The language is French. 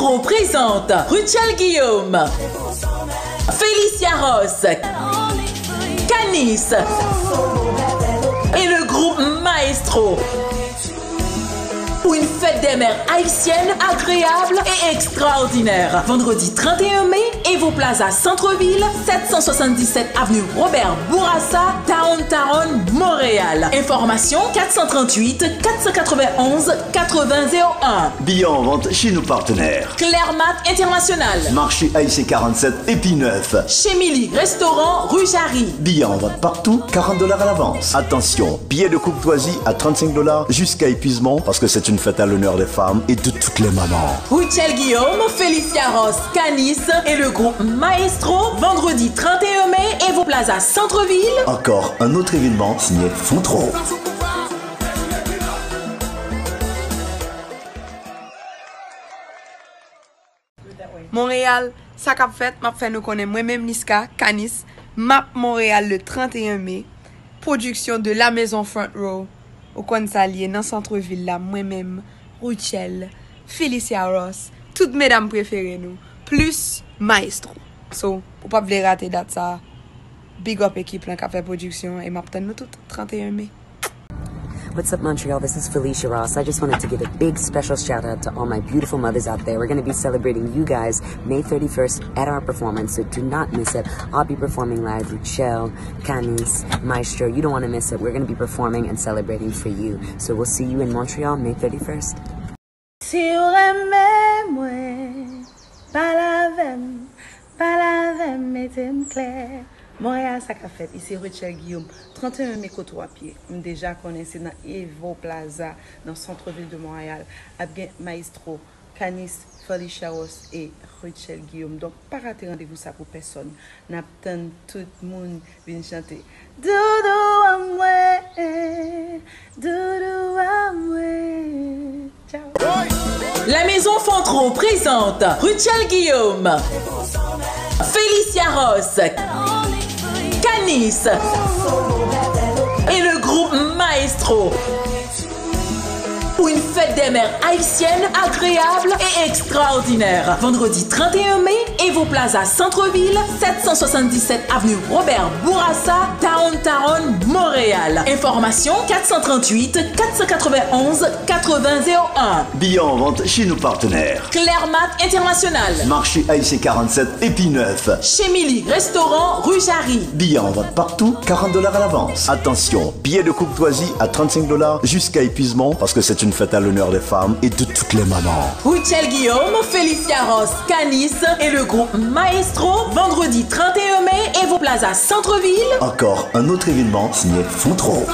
Présente Ruchel Guillaume, Félicia Ross, Canis et le groupe Maestro fête des mères haïtiennes agréable et extraordinaire. Vendredi 31 mai, Evo Plaza Centre-Ville, 777 avenue Robert Bourassa, Downtown, Montréal. Information 438 491 8001. Billets en vente chez nos partenaires. Clermat International. Marché AIC 47 et puis 9. Chez Milly Restaurant, rue Jarry. Billets en vente partout, 40 dollars à l'avance. Attention, billets de courtoisie à 35 dollars jusqu'à épuisement parce que c'est une fête à l'honneur des femmes et de toutes les mamans. Ruchel Guillaume, Félicia Ross, Canis et le groupe Maestro, vendredi 31 mai, Evo Plaza Centre-Ville. Encore un autre événement signé Fontreau. Montréal, ça qu'a fait, m'a fait nous connaître moi-même Niska, Canis, Map Montréal le 31 mai, production de La Maison Front Row, au coin de Salier, dans centre-ville là, moi-même, Rouchel, Felicia Ross, tout medam prefere nou, plus maestro. So, pou pa vle rate dat sa, big up ekip lan ka fe produksyon, e map ten nou tout 31 me. What's up, Montreal? This is Felicia Ross. I just wanted to give a big special shout out to all my beautiful mothers out there. We're going to be celebrating you guys May 31st at our performance, so do not miss it. I'll be performing live with Shell, Canis, Maestro. You don't want to miss it. We're going to be performing and celebrating for you. So we'll see you in Montreal May 31st. Si ou remè mwen, palavem, palavem metem kler. Montréal, ça qu'a fait. Ici, Richard Guillaume, 31 mai côte à pied. Déjà connaissez dans Evo Plaza, dans le centre-ville de Montréal. Avec Maestro, Canis, Felicia Ross et Richard Guillaume. Donc, pas rater rendez-vous ça pour personne. N'attend tout le monde chanter. Doudou amwe, doudou amwe. Ciao. La Maison Fontreau présente Ruchel Guillaume, Félicia Ross, Et le groupe Maestro pour une fête des mères haïtiennes agréable et extraordinaire. Vendredi 31 mai, Evo Plaza Centre-Ville, 777 avenue Robert Bourassa, Downtown, Montréal. Information 438 491 8001. Billets en vente chez nos partenaires. Clermat International. Marché AIC 47 et puis 9. Chez Milly Restaurant, rue Jarry. Billets en vente partout, 40 dollars à l'avance. Attention, billets de courtoisie à 35 dollars jusqu'à épuisement parce que c'est une fête à l'honneur des femmes et de toutes les mamans. Ruchel Guillaume, Félicia Ross, Canis et le groupe Maestro, vendredi 31 mai, Evo Plaza Centre-Ville. Encore un autre événement signé Fontreau.